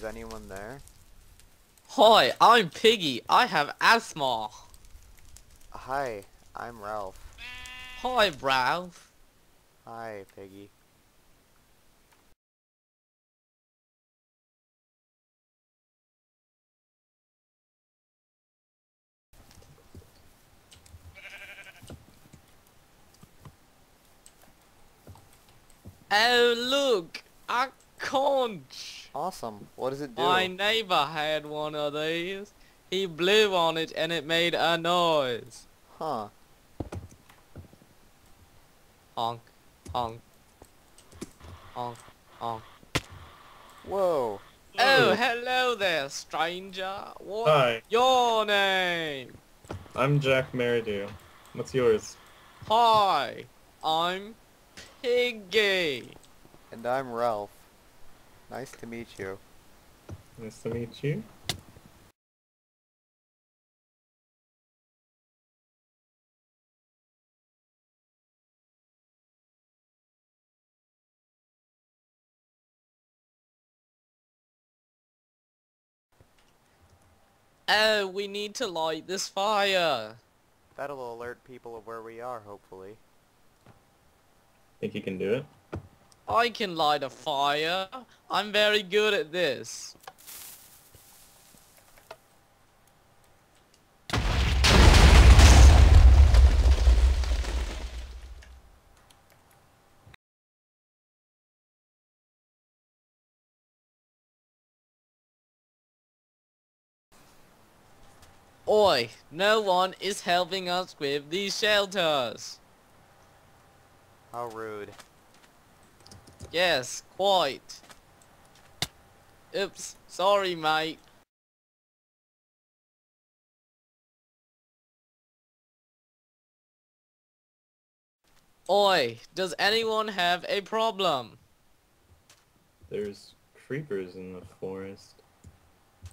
Is anyone there? Hi, I'm Piggy. I have asthma. Hi, I'm Ralph. Hi, Ralph. Hi, Piggy. Oh, look, a conch. Awesome. What does it do? My neighbor had one of these. He blew on it and it made a noise. Huh. Honk, honk, honk, honk. Whoa. Oh, hello there, stranger. What's Hi, your name? I'm Jack Merridew. What's yours? Hi, I'm Piggy. And I'm Ralph. Nice to meet you. Nice to meet you. Oh, we need to light this fire. That'll alert people of where we are, hopefully. Think you can do it? I can light a fire. I'm very good at this. Oi, no one is helping us with these shelters. How rude. Yes, quite. Oops, sorry mate. Oi, does anyone have a problem? There's creepers in the forest.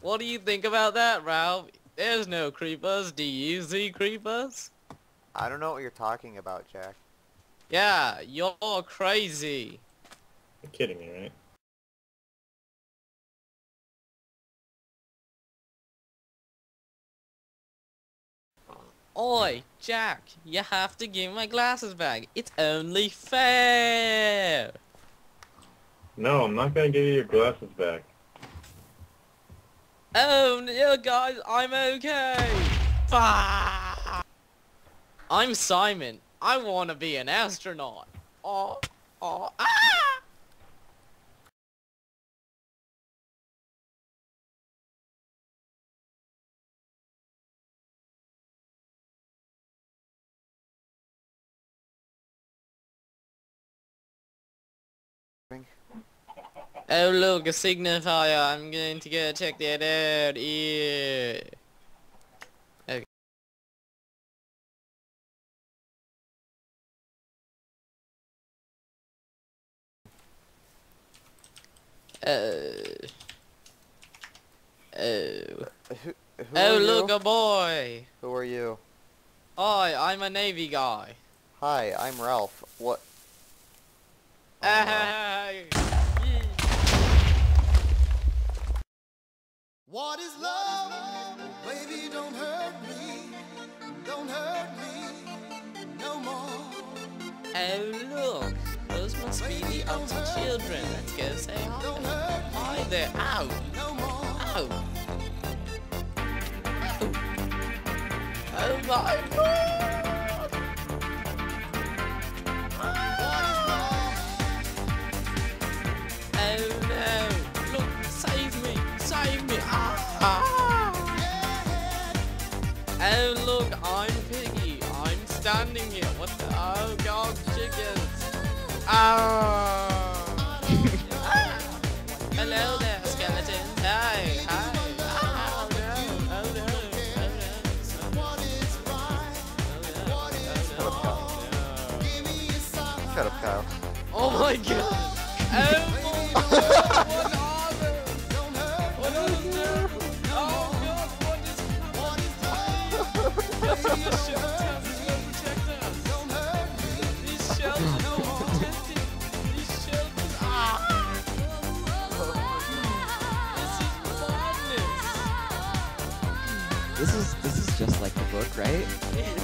What do you think about that, Ralph? There's no creepers. Do you see creepers? I don't know what you're talking about, Jack. Yeah, you're crazy. You're kidding me, right? Oi, Jack, you have to give my glasses back. It's only fair. No, I'm not gonna give you your glasses back. Oh, no, guys, I'm okay. Fuck. I'm Simon. I want to be an astronaut. Oh, Oh, look, a signifier. I'm going to go check that out. Yeah. Okay. Oh. Oh. Who, who Oh, look, you? a boy. Who are you? Hi, I'm a Navy guy. Hi, I'm Ralph. What? Oh. What is love? Baby, don't hurt me. Don't hurt me no more. Oh look, those must be the other children. Let's go say Don't hi. hurt me Hi there. Ow. no more. Ow. Ow. Oh my god. Oh I'm Piggy. I'm standing here. What the? Oh god, chickens. Ah. Hello there, skeleton. Hi, hi. Shut up, Kyle. Oh my god! Oh This is this is just like the book, right?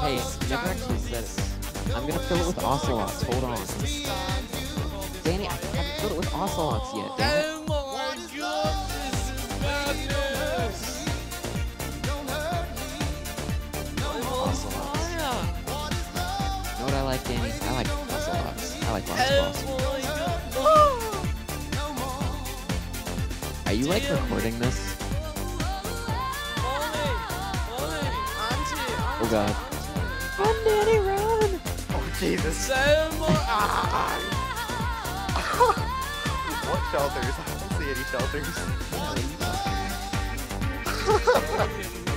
Hey, never actually said it. I'm gonna fill it with ocelots. Hold on. Danny, I haven't filled it with ocelots yet. Damn it. My god, this is bad news! I'm Ocelots. fire! Know what I like, Danny? I like ocelots. I like lots of. Are you like recording this? Mommy! Mommy! Auntie! Oh god. Danny, run! Oh Jesus! Ah! What shelters? I don't see any shelters.